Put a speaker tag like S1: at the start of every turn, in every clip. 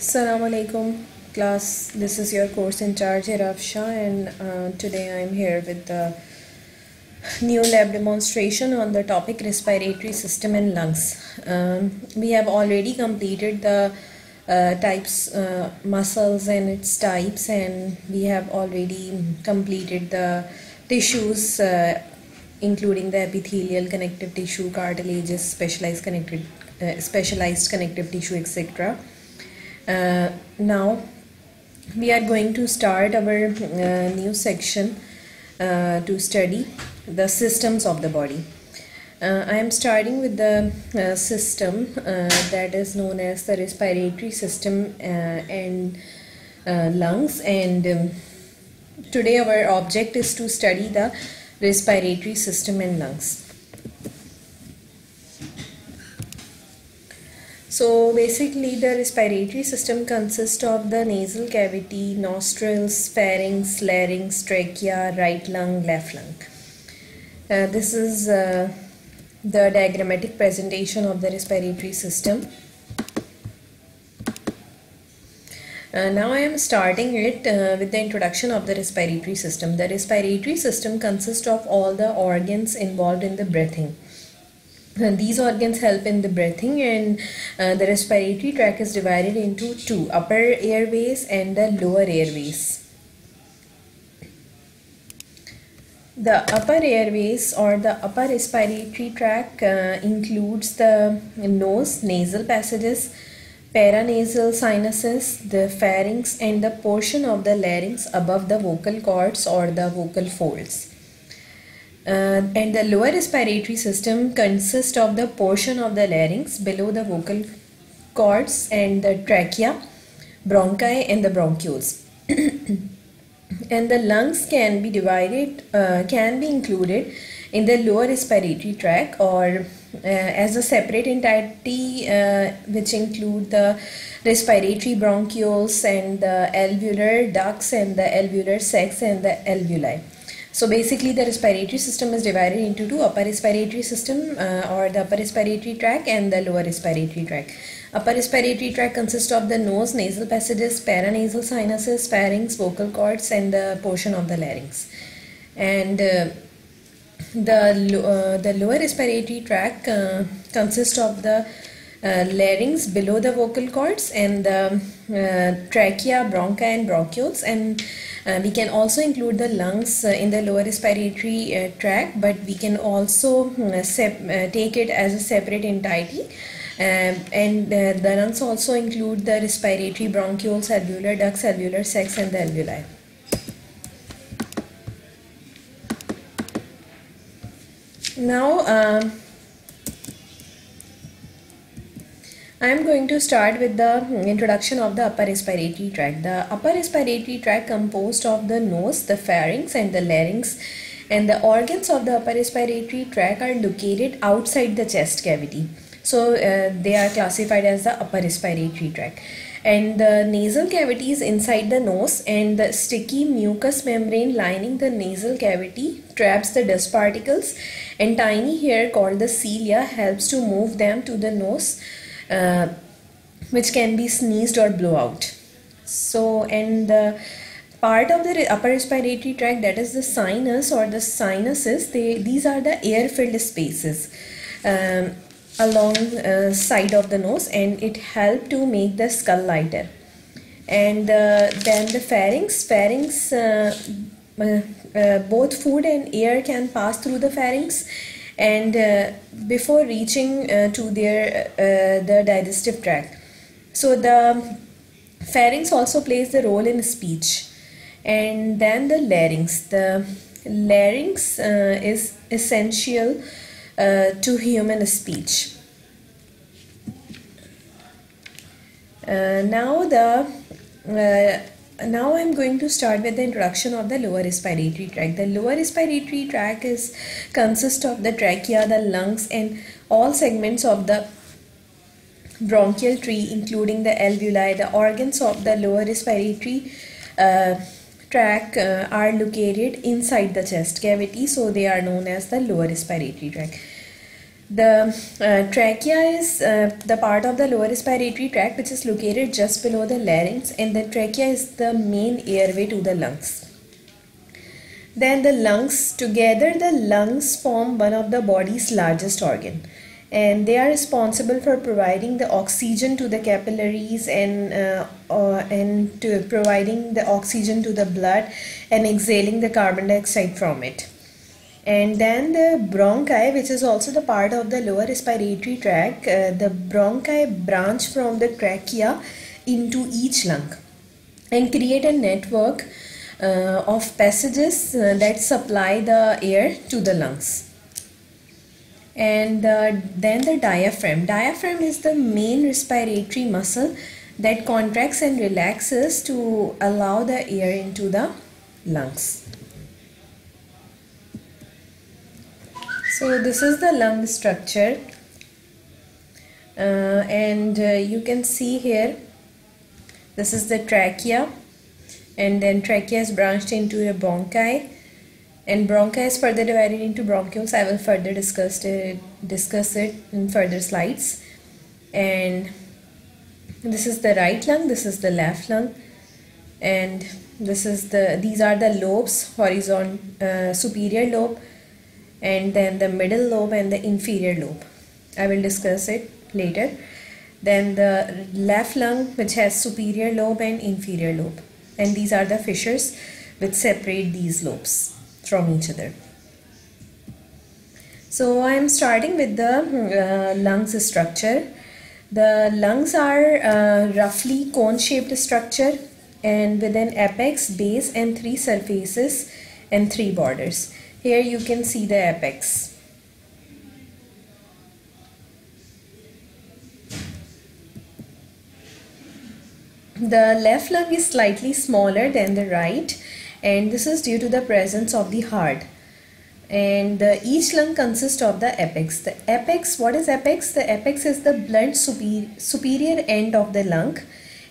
S1: Assalamu alaikum class this is your course in charge Hira Afshan and uh, today I am here with the new lab demonstration on the topic respiratory system and lungs. Um, we have already completed the uh, types uh, muscles and its types and we have already completed the tissues uh, including the epithelial connective tissue cartilages specialized connective uh, specialized connective tissue etc uh, now we are going to start our uh, new section uh, to study the systems of the body. Uh, I am starting with the uh, system uh, that is known as the respiratory system and lungs and um, today our object is to study the respiratory system and lungs. So basically the respiratory system consists of the nasal cavity, nostrils, pharynx, larynx, trachea, right lung, left lung. Uh, this is uh, the diagrammatic presentation of the respiratory system. Uh, now I am starting it uh, with the introduction of the respiratory system. The respiratory system consists of all the organs involved in the breathing. These organs help in the breathing and uh, the respiratory tract is divided into two upper airways and the lower airways. The upper airways or the upper respiratory tract uh, includes the nose, nasal passages, paranasal sinuses, the pharynx and the portion of the larynx above the vocal cords or the vocal folds. Uh, and the lower respiratory system consists of the portion of the larynx below the vocal cords and the trachea, bronchi and the bronchioles. and the lungs can be divided, uh, can be included in the lower respiratory tract or uh, as a separate entity uh, which include the respiratory bronchioles and the alveolar ducts and the alveolar sacs and the alveoli. So basically the respiratory system is divided into two upper respiratory system uh, or the upper respiratory tract and the lower respiratory tract. Upper respiratory tract consists of the nose, nasal passages, paranasal sinuses, pharynx, vocal cords and the portion of the larynx. And uh, the, uh, the lower respiratory tract uh, consists of the uh, larynx below the vocal cords and the uh, trachea, bronchi and bronchioles and uh, we can also include the lungs uh, in the lower respiratory uh, tract, but we can also take it as a separate entity. Um, and uh, the lungs also include the respiratory bronchioles, alveolar ducts, alveolar sacs and the alveoli. Now, I am going to start with the introduction of the upper respiratory tract. The upper respiratory tract composed of the nose, the pharynx and the larynx and the organs of the upper respiratory tract are located outside the chest cavity. So uh, they are classified as the upper respiratory tract. And the nasal cavity is inside the nose and the sticky mucous membrane lining the nasal cavity traps the dust particles and tiny hair called the cilia helps to move them to the nose uh, which can be sneezed or blow out. So, and the part of the upper respiratory tract that is the sinus or the sinuses, they these are the air-filled spaces. Um, along uh, side of the nose and it help to make the skull lighter and uh, then the pharynx pharynx uh, uh, uh both food and air can pass through the pharynx and uh, before reaching uh, to their uh, the digestive tract. So the pharynx also plays the role in speech. And then the larynx. The larynx uh, is essential uh, to human speech. Uh, now the now I'm going to start with the introduction of the lower respiratory tract. The lower respiratory tract is consists of the trachea, the lungs and all segments of the bronchial tree including the alveoli. The organs of the lower respiratory uh, tract uh, are located inside the chest cavity so they are known as the lower respiratory tract. The uh, trachea is uh, the part of the lower respiratory tract which is located just below the larynx and the trachea is the main airway to the lungs. Then the lungs, together the lungs form one of the body's largest organ and they are responsible for providing the oxygen to the capillaries and uh, uh, and to providing the oxygen to the blood and exhaling the carbon dioxide from it and then the bronchi which is also the part of the lower respiratory tract uh, the bronchi branch from the trachea into each lung and create a network uh, of passages uh, that supply the air to the lungs. And uh, then the diaphragm. Diaphragm is the main respiratory muscle that contracts and relaxes to allow the air into the lungs so this is the lung structure. Uh, and uh, you can see here this is the trachea. And then trachea is branched into a bronchi. And bronchi is further divided into bronchioles. I will further discuss it discuss it in further slides. And this is the right lung this is the left lung. And this is the these are the lobes horizontal uh, superior lobe and then the middle lobe and the inferior lobe. I will discuss it later. Then the left lung which has superior lobe and inferior lobe. And these are the fissures which separate these lobes from each other. So I am starting with the uh, lungs structure. The lungs are uh, roughly cone shaped structure and with an apex base and three surfaces and three borders here you can see the apex. The left lung is slightly smaller than the right and this is due to the presence of the heart. And each lung consists of the apex. The apex, what is apex? The apex is the blunt super superior end of the lung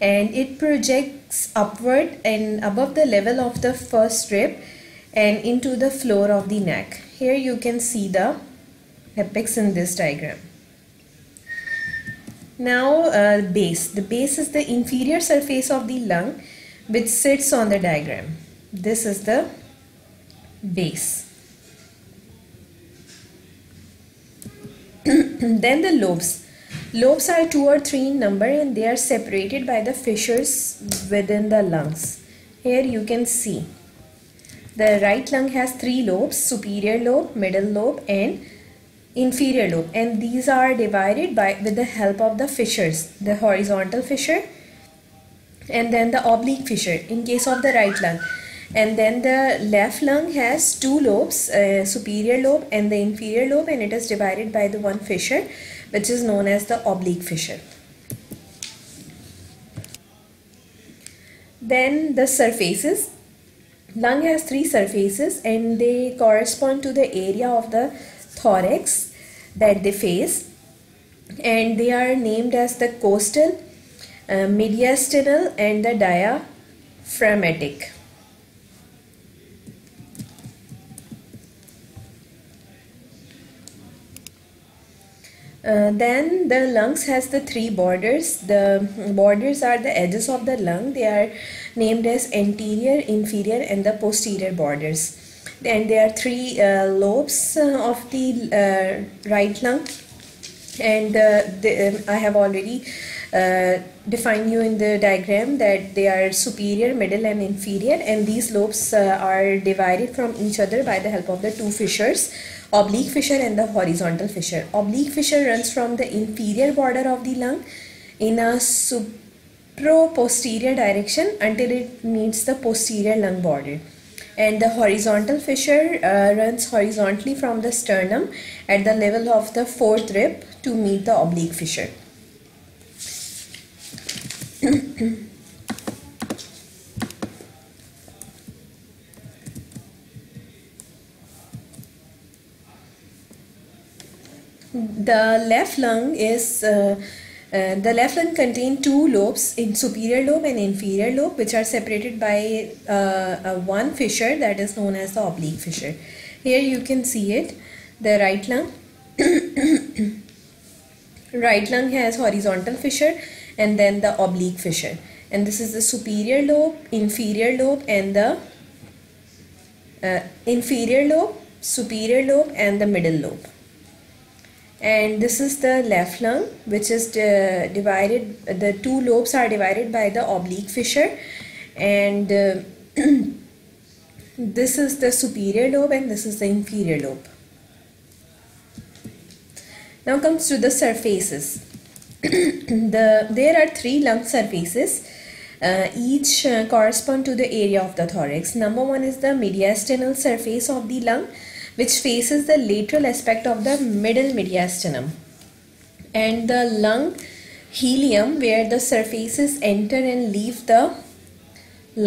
S1: and it projects upward and above the level of the first rib and into the floor of the neck. Here you can see the apex in this diagram. Now uh, base. The base is the inferior surface of the lung which sits on the diagram. This is the base. then the lobes. Lobes are two or three in number and they are separated by the fissures within the lungs. Here you can see the right lung has three lobes, superior lobe, middle lobe and inferior lobe. And these are divided by with the help of the fissures, the horizontal fissure and then the oblique fissure in case of the right lung. And then the left lung has two lobes uh, superior lobe and the inferior lobe and it is divided by the one fissure which is known as the oblique fissure. Then the surfaces Lung has three surfaces and they correspond to the area of the thorax that they face and they are named as the costal, uh, mediastinal and the diaphragmatic. Uh, then the lungs has the three borders. The borders are the edges of the lung. They are named as anterior, inferior and the posterior borders. And there are three uh, lobes uh, of the uh, right lung and uh, the, um, I have already uh, defined you in the diagram that they are superior, middle and inferior and these lobes are divided from each other by the help of the two fissures oblique fissure and the horizontal fissure. Oblique fissure runs from the inferior border of the lung in a sub pro-posterior direction until it meets the posterior lung border and the horizontal fissure uh, runs horizontally from the sternum at the level of the fourth rib to meet the oblique fissure. the left lung is uh, uh, the left lung contains two lobes in superior lobe and inferior lobe which are separated by uh, one fissure that is known as the oblique fissure. Here you can see it. The right lung right lung has horizontal fissure and then the oblique fissure and this is the superior lobe inferior lobe and the uh, inferior lobe superior lobe and the middle lobe and this is the left lung which is uh, divided the two lobes are divided by the oblique fissure. And uh, this is the superior lobe and this is the inferior lobe. Now comes to the surfaces. The there are three lung surfaces. Uh, each uh, correspond to the area of the thorax. Number one is the mediastinal surface of the lung which faces the lateral aspect of the middle mediastinum and the lung hilum where the surfaces enter and leave the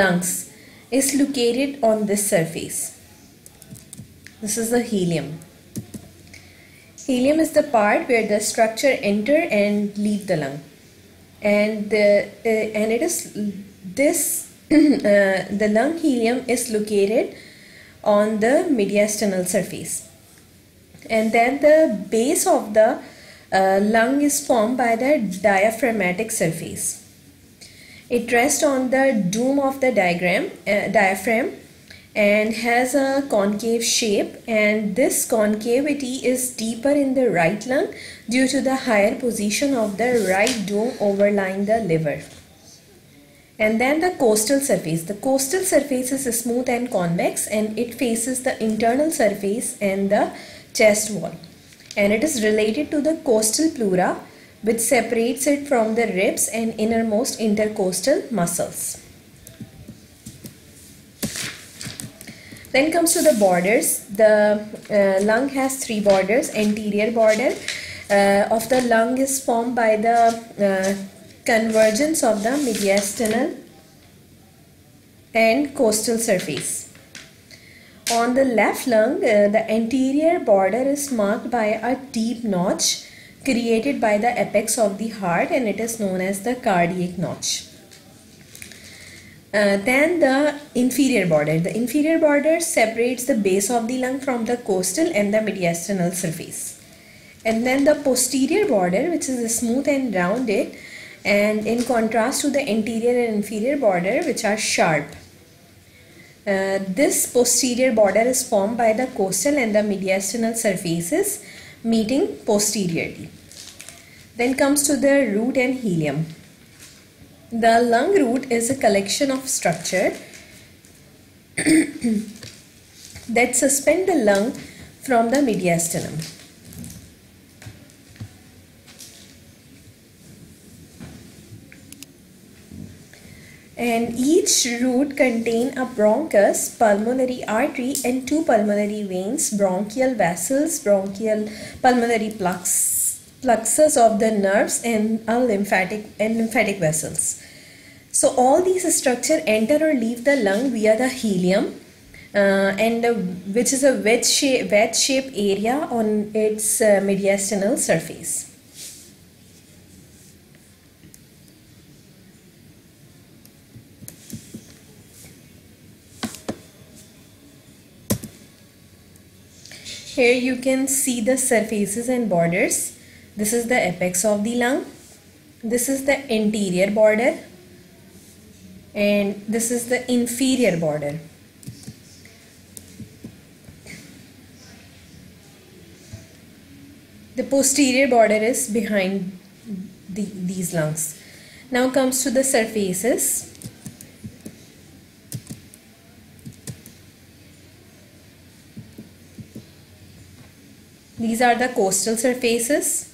S1: lungs is located on this surface. This is the hilum. Hilum is the part where the structure enter and leave the lung. And, the, uh, and it is this, uh, the lung hilum is located on the mediastinal surface. And then the base of the uh, lung is formed by the diaphragmatic surface. It rests on the dome of the diagram, uh, diaphragm and has a concave shape and this concavity is deeper in the right lung due to the higher position of the right dome overlying the liver. And then the costal surface. The costal surface is smooth and convex and it faces the internal surface and the chest wall. And it is related to the costal pleura which separates it from the ribs and innermost intercostal muscles. Then comes to the borders. The uh, lung has three borders. Anterior border uh, of the lung is formed by the uh, convergence of the mediastinal and costal surface. On the left lung, uh, the anterior border is marked by a deep notch created by the apex of the heart and it is known as the cardiac notch. Uh, then the inferior border. The inferior border separates the base of the lung from the costal and the mediastinal surface. And then the posterior border which is smooth and rounded and in contrast to the anterior and inferior border which are sharp. Uh, this posterior border is formed by the costal and the mediastinal surfaces meeting posteriorly. Then comes to the root and hilum. The lung root is a collection of structure that suspend the lung from the mediastinum. And each root contain a bronchus, pulmonary artery and two pulmonary veins, bronchial vessels, bronchial pulmonary plux, plexus of the nerves and a lymphatic and lymphatic vessels. So all these structure enter or leave the lung via the hilum uh, and uh, which is a wedge shape, wedge shaped area on its uh, mediastinal surface. Here you can see the surfaces and borders. This is the apex of the lung. This is the anterior border. And this is the inferior border. The posterior border is behind the, these lungs. Now comes to the surfaces. These are the costal surfaces.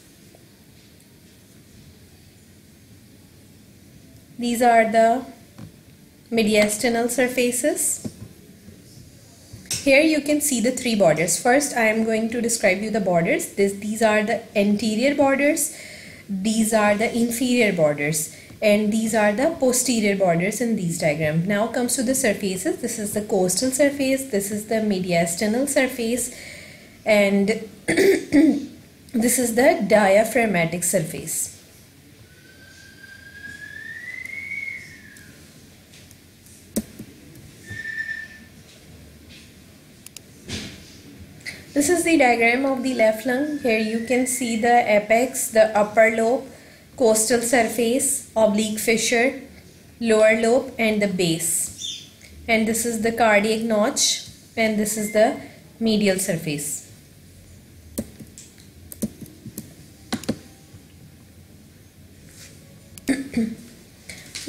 S1: These are the mediastinal surfaces. Here you can see the three borders. First I am going to describe you the borders. This, these are the anterior borders. These are the inferior borders and these are the posterior borders in these diagram. Now comes to the surfaces. This is the costal surface. This is the mediastinal surface and this is the diaphragmatic surface. This is the diagram of the left lung. Here you can see the apex, the upper lobe, costal surface, oblique fissure, lower lobe and the base. And this is the cardiac notch and this is the medial surface.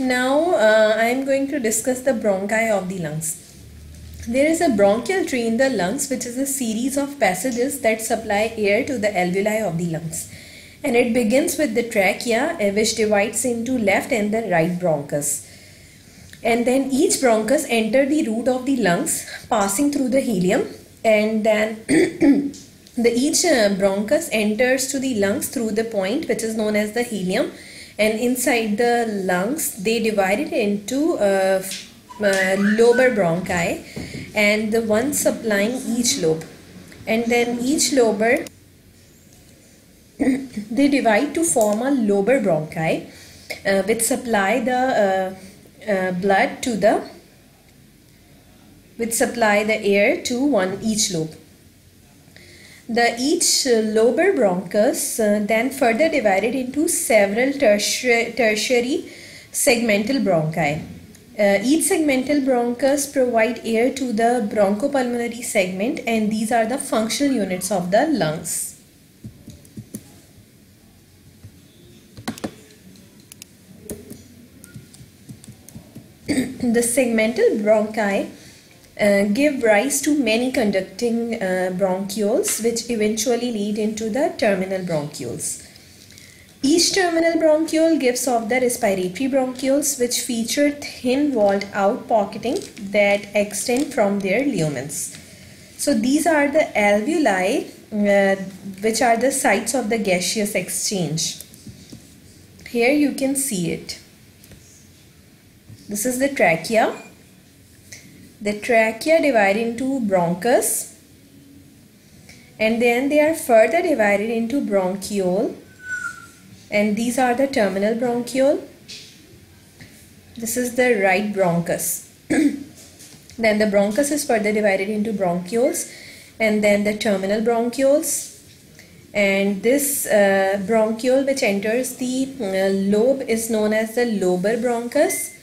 S1: Now uh, I am going to discuss the bronchi of the lungs. There is a bronchial tree in the lungs which is a series of passages that supply air to the alveoli of the lungs. And it begins with the trachea uh, which divides into left and the right bronchus. And then each bronchus enter the root of the lungs passing through the ileum and then the each uh, bronchus enters to the lungs through the point which is known as the ileum and inside the lungs they divide it into uh, uh, lobar bronchi and the one supplying each lobe. And then each lobar they divide to form a lobar bronchi uh, which supply the uh, uh, blood to the which supply the air to one each lobe the each uh, lobar bronchus uh, then further divided into several tertiary, tertiary segmental bronchi. Uh, each segmental bronchus provide air to the bronchopulmonary segment and these are the functional units of the lungs. the segmental bronchi uh, give rise to many conducting uh, bronchioles which eventually lead into the terminal bronchioles. Each terminal bronchiole gives off the respiratory bronchioles which feature thin walled out pocketing that extend from their lumens. So these are the alveoli uh, which are the sites of the gaseous exchange. Here you can see it. This is the trachea the trachea divided into bronchus and then they are further divided into bronchiole and these are the terminal bronchiole. This is the right bronchus. Then the bronchus is further divided into bronchioles and then the terminal bronchioles. And this uh, bronchiole which enters the uh, lobe is known as the lobar bronchus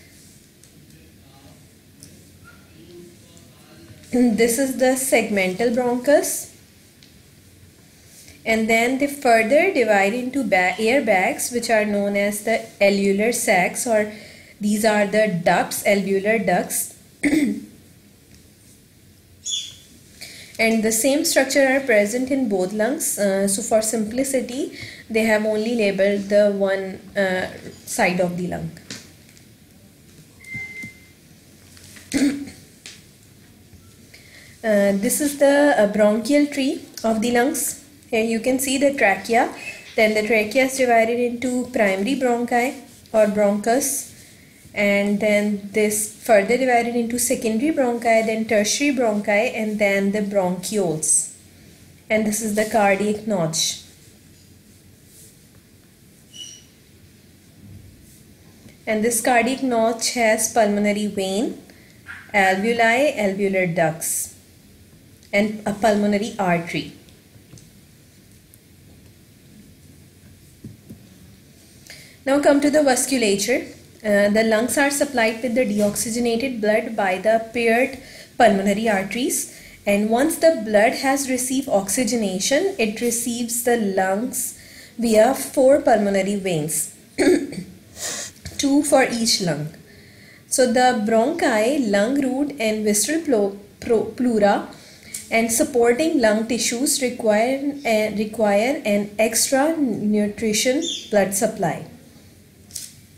S1: this is the segmental bronchus. And then they further divide into air bags which are known as the alveolar sacs or these are the ducts alveolar ducts. And the same structure are present in both lungs. Uh, so for simplicity they have only labeled the one uh, side of the lung Uh, this is the uh, bronchial tree of the lungs. Here you can see the trachea. Then the trachea is divided into primary bronchi or bronchus and then this further divided into secondary bronchi, then tertiary bronchi and then the bronchioles. And this is the cardiac notch. And this cardiac notch has pulmonary vein, alveoli, alveolar ducts and a pulmonary artery. Now come to the vasculature. Uh, the lungs are supplied with the deoxygenated blood by the paired pulmonary arteries and once the blood has received oxygenation it receives the lungs via four pulmonary veins two for each lung so the bronchi lung root and visceral pleura and supporting lung tissues require, uh, require an extra nutrition blood supply.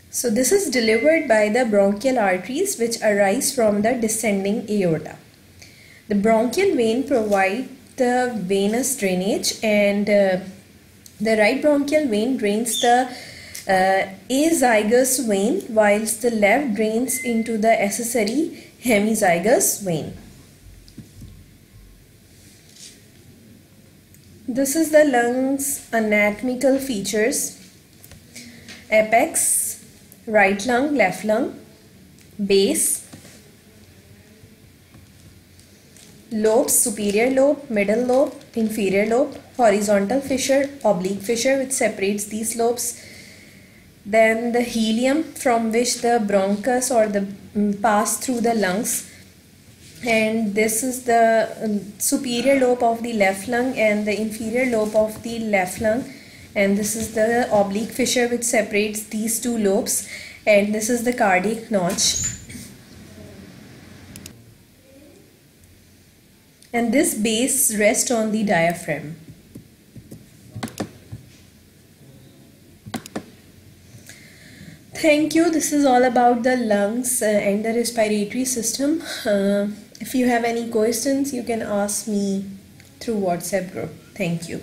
S1: So this is delivered by the bronchial arteries which arise from the descending aorta. The bronchial vein provide the venous drainage and uh, the right bronchial vein drains the uh, azygous vein whilst the left drains into the accessory hemiazygos vein. This is the lung's anatomical features. Apex, right lung, left lung, base, lobes superior lobe middle lobe inferior lobe horizontal fissure oblique fissure which separates these lobes. Then the hilum from which the bronchus or the um, pass through the lungs and this is the um, superior lobe of the left lung and the inferior lobe of the left lung and this is the oblique fissure which separates these two lobes and this is the cardiac notch and this base rests on the diaphragm Thank you. This is all about the lungs uh, and the respiratory system. Uh, if you have any questions, you can ask me through WhatsApp group. Thank you.